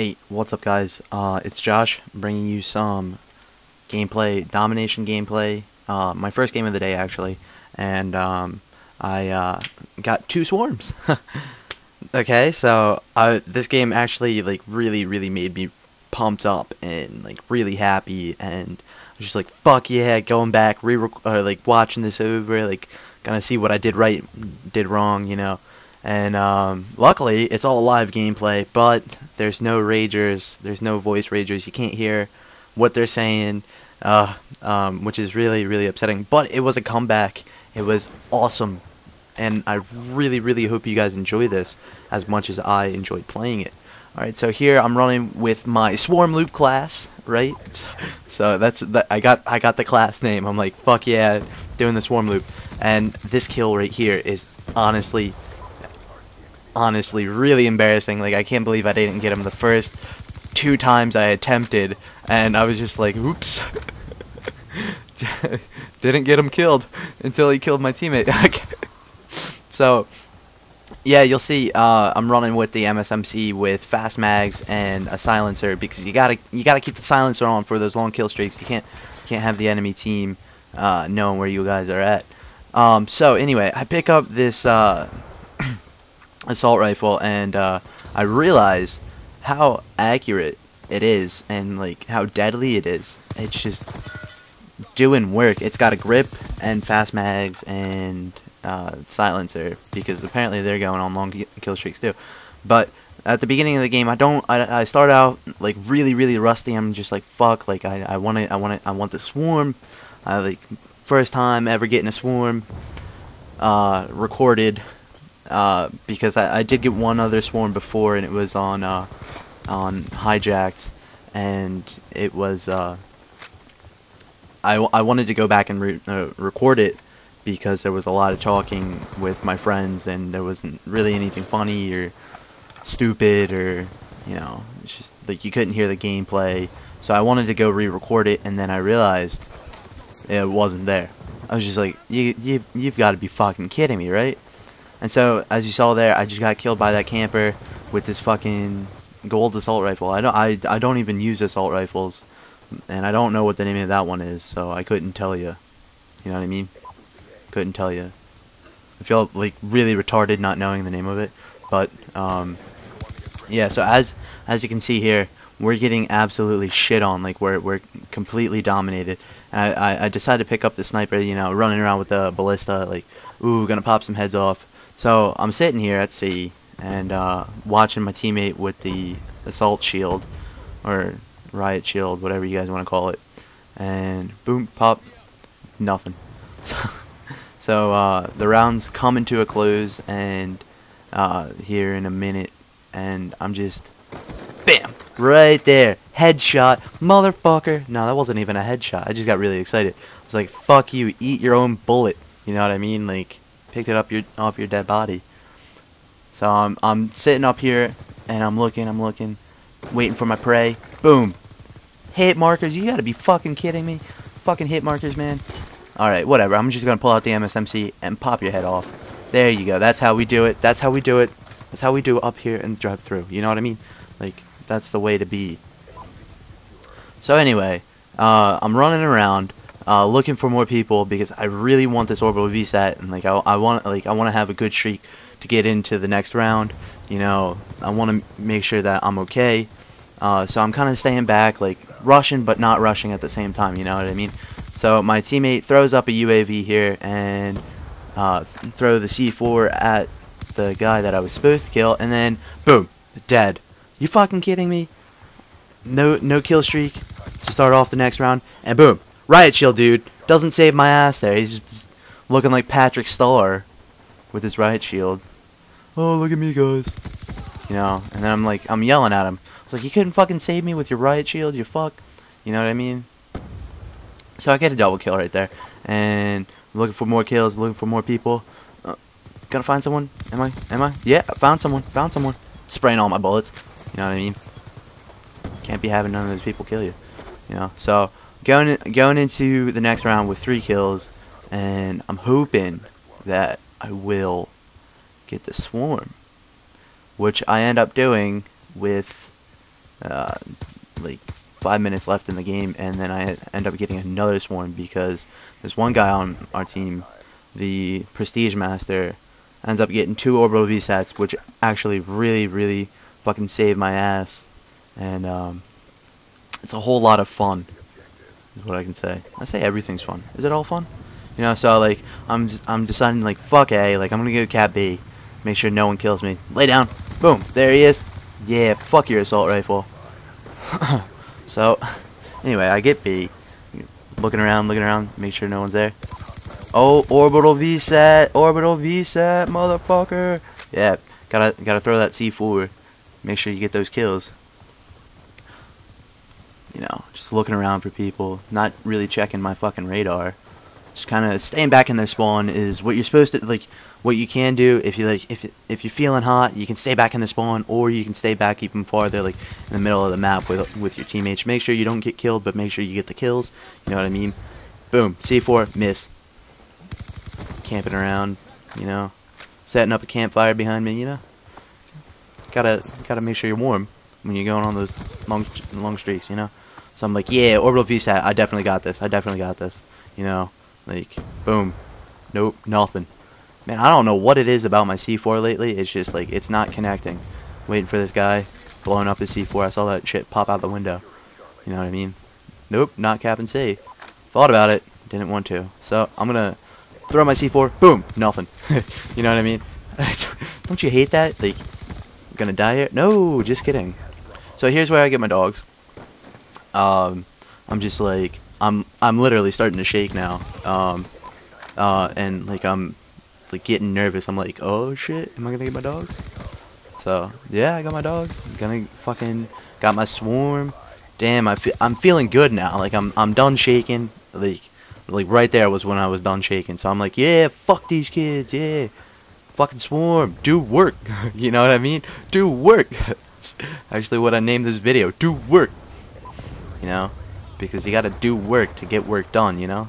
Hey, what's up guys? Uh, it's Josh bringing you some gameplay, domination gameplay. Uh, my first game of the day actually, and um, I uh, got two swarms. okay, so uh, this game actually like really, really made me pumped up and like really happy, and I was just like, fuck yeah, going back, re or like watching this over, like gonna see what I did right, did wrong, you know. And um, luckily, it's all live gameplay, but there's no ragers, there's no voice ragers. You can't hear what they're saying, uh, um, which is really, really upsetting. But it was a comeback. It was awesome, and I really, really hope you guys enjoy this as much as I enjoyed playing it. All right, so here I'm running with my Swarm Loop class, right? So that's that. I got I got the class name. I'm like, fuck yeah, doing the Swarm Loop, and this kill right here is honestly honestly really embarrassing. Like I can't believe I didn't get him the first two times I attempted, and I was just like, oops. didn't get him killed until he killed my teammate. so, yeah, you'll see. Uh, I'm running with the MSMC with fast mags and a silencer because you gotta you gotta keep the silencer on for those long kill streaks. You can't can't have the enemy team uh, knowing where you guys are at. Um, so anyway, I pick up this. Uh, assault rifle and uh, I realized how accurate it is and like how deadly it is. It's just doing work. It's got a grip and fast mags and uh, silencer because apparently they're going on long kill streaks too. But at the beginning of the game, I don't. I, I start out like really really rusty. I'm just like fuck. Like I I want to I want to I want the swarm. I like first time ever getting a swarm uh, recorded uh, because I, I, did get one other swarm before, and it was on uh, on hijacked, and it was uh, I, I wanted to go back and re uh, record it because there was a lot of talking with my friends, and there wasn't really anything funny or stupid or you know it's just like you couldn't hear the gameplay. So I wanted to go re-record it, and then I realized it wasn't there. I was just like, you you you've got to be fucking kidding me, right? And so, as you saw there, I just got killed by that camper with this fucking gold assault rifle. I don't, I, I don't even use assault rifles, and I don't know what the name of that one is, so I couldn't tell you. You know what I mean? Couldn't tell you. I feel like really retarded not knowing the name of it, but um, yeah. So as as you can see here, we're getting absolutely shit on. Like we're we're completely dominated. And I, I I decided to pick up the sniper. You know, running around with the ballista. Like, ooh, gonna pop some heads off. So I'm sitting here at sea and uh, watching my teammate with the assault shield or riot shield, whatever you guys want to call it, and boom, pop, nothing. So, so uh, the round's coming to a close, and uh, here in a minute, and I'm just, bam, right there, headshot, motherfucker. No, that wasn't even a headshot. I just got really excited. I was like, fuck you, eat your own bullet. You know what I mean? Like, picked it up your off your dead body. So I'm I'm sitting up here and I'm looking, I'm looking, waiting for my prey. Boom. Hit markers, you gotta be fucking kidding me. Fucking hit markers, man. Alright, whatever. I'm just gonna pull out the MSMC and pop your head off. There you go. That's how we do it. That's how we do it. That's how we do it up here and drive through. You know what I mean? Like, that's the way to be. So anyway, uh, I'm running around uh, looking for more people because I really want this orbital VSAT and like I, I want like I want to have a good streak to get into the next round. You know, I want to make sure that I'm okay. Uh, so I'm kind of staying back, like rushing but not rushing at the same time. You know what I mean? So my teammate throws up a UAV here and uh, throw the C4 at the guy that I was supposed to kill, and then boom, dead. You fucking kidding me? No, no kill streak to start off the next round, and boom, Riot Shield, dude. Doesn't save my ass there. He's just looking like Patrick Star with his Riot Shield. Oh, look at me, guys. You know, and then I'm like, I'm yelling at him. I was like, you couldn't fucking save me with your Riot Shield, you fuck. You know what I mean? So I get a double kill right there. And I'm looking for more kills, looking for more people. Uh, gotta find someone. Am I? Am I? Yeah, I found someone. Found someone. Spraying all my bullets. You know what I mean? Can't be having none of those people kill you. You know, so going going into the next round with three kills, and I'm hoping that I will get the swarm, which I end up doing with uh, like five minutes left in the game, and then I end up getting another swarm because there's one guy on our team, the Prestige Master, ends up getting two orbital VSATs, which actually really, really fucking saved my ass, and um, it's a whole lot of fun. Is what I can say. I say everything's fun. Is it all fun? You know, so like I'm just, I'm deciding like fuck A, like I'm gonna go cat B, make sure no one kills me. Lay down, boom, there he is. Yeah, fuck your assault rifle. so, anyway, I get B, looking around, looking around, make sure no one's there. Oh, orbital VSAT, orbital VSAT, motherfucker. Yeah, gotta gotta throw that C4. Make sure you get those kills you know, just looking around for people, not really checking my fucking radar. Just kind of staying back in their spawn is what you're supposed to like. What you can do if you like, if if you're feeling hot, you can stay back in the spawn, or you can stay back even farther, like in the middle of the map with with your teammates. Make sure you don't get killed, but make sure you get the kills. You know what I mean? Boom, C4, miss. Camping around, you know, setting up a campfire behind me. You know, gotta gotta make sure you're warm when you're going on those long long streaks. You know. So I'm like, yeah, orbital VSAT, I definitely got this. I definitely got this. You know, like, boom. Nope, nothing. Man, I don't know what it is about my C4 lately. It's just like, it's not connecting. Waiting for this guy, blowing up his C4. I saw that shit pop out the window. You know what I mean? Nope, not cap and C. Thought about it, didn't want to. So I'm gonna throw my C4, boom, nothing. you know what I mean? don't you hate that? Like, gonna die here? No, just kidding. So here's where I get my dogs um, I'm just like I'm I'm literally starting to shake now. Um, uh, and like I'm like getting nervous. I'm like, oh shit, am I gonna get my dogs? So yeah, I got my dogs. I'm gonna fucking got my swarm. Damn, I fe I'm feeling good now. Like I'm I'm done shaking. Like like right there was when I was done shaking. So I'm like, yeah, fuck these kids, yeah. Fucking swarm, do work. you know what I mean? Do work. Actually, what I named this video, do work you know? Because you gotta do work to get work done, you know?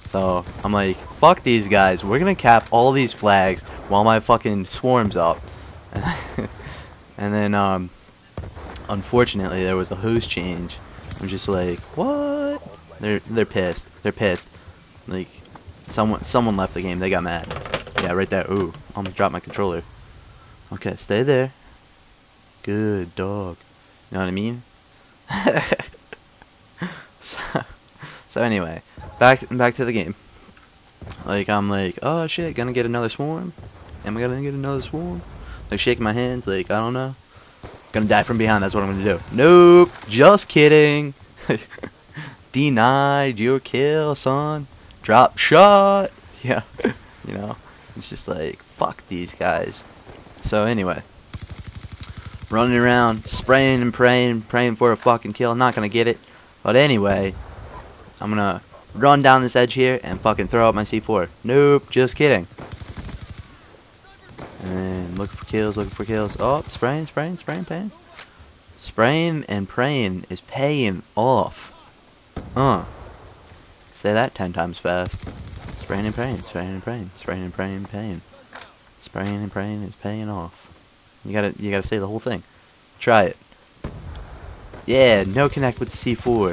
So, I'm like, fuck these guys. We're gonna cap all these flags while my fucking swarm's up. and then, um, unfortunately, there was a host change. I'm just like, what? They're, they're pissed. They're pissed. Like, someone, someone left the game. They got mad. Yeah, right there. Ooh, I almost dropped my controller. Okay, stay there. Good dog. You know what I mean? So, so anyway, back back to the game. Like I'm like, oh shit, gonna get another swarm? Am I gonna get another swarm? Like shaking my hands, like I don't know. Gonna die from behind. That's what I'm gonna do. Nope, just kidding. Denied your kill, son. Drop shot. Yeah, you know, it's just like fuck these guys. So anyway, running around, spraying and praying, praying for a fucking kill. Not gonna get it. But anyway, I'm gonna run down this edge here and fucking throw out my C4. Nope, just kidding. And looking for kills, looking for kills. Oh, spraying, spraying, spraying, paying. Spraying and praying is paying off. Huh. Say that ten times fast. Spraying and praying, spraying and praying, spraying and praying, paying. Spraying and praying is paying off. You gotta, you gotta say the whole thing. Try it. Yeah, no connect with the C4.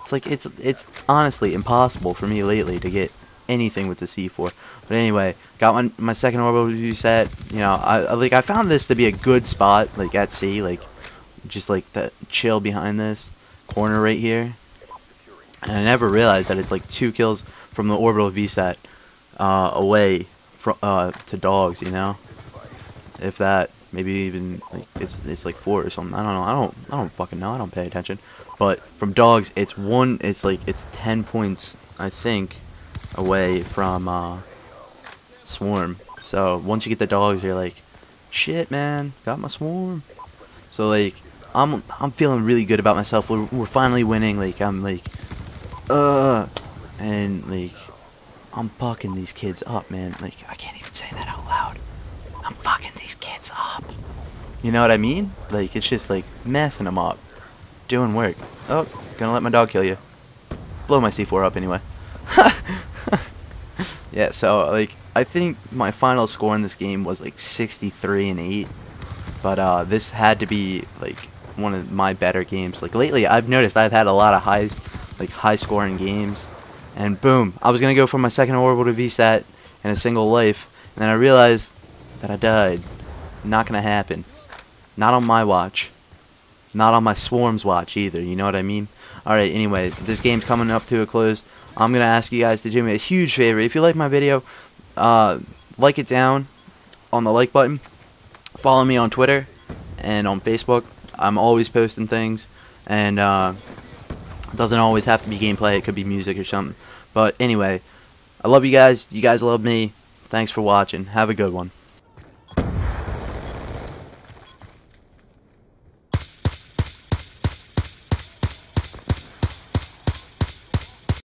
It's like, it's, it's honestly impossible for me lately to get anything with the C4. But anyway, got my, my second orbital VSAT. You know, I, like, I found this to be a good spot, like, at sea, like, just, like, the chill behind this corner right here. And I never realized that it's, like, two kills from the orbital VSAT uh, away from, uh, to dogs, you know? If that maybe even like it's it's like four or something. I don't know. I don't I don't fucking know. I don't pay attention. But from dogs, it's one. It's like it's ten points I think away from uh, swarm. So once you get the dogs, you're like, shit, man, got my swarm. So like I'm I'm feeling really good about myself. We're we're finally winning. Like I'm like, uh, and like I'm fucking these kids up, man. Like I can't even say that out loud. I'm fucking these kids up. You know what I mean? Like, it's just like messing them up. Doing work. Oh, gonna let my dog kill you. Blow my C4 up anyway. yeah, so, like, I think my final score in this game was like 63 and 8. But, uh, this had to be, like, one of my better games. Like lately, I've noticed I've had a lot of high, like high scoring games, and boom, I was gonna go for my second orbital to VSAT in a single life, and then I realized that I died. Not gonna happen. Not on my watch. Not on my swarm's watch either. You know what I mean? All right. Anyway, this game's coming up to a close. I'm gonna ask you guys to do me a huge favor. If you like my video, uh, like it down on the like button. Follow me on Twitter and on Facebook. I'm always posting things, and uh, it doesn't always have to be gameplay. It could be music or something. But anyway, I love you guys. You guys love me. Thanks for watching. Have a good one.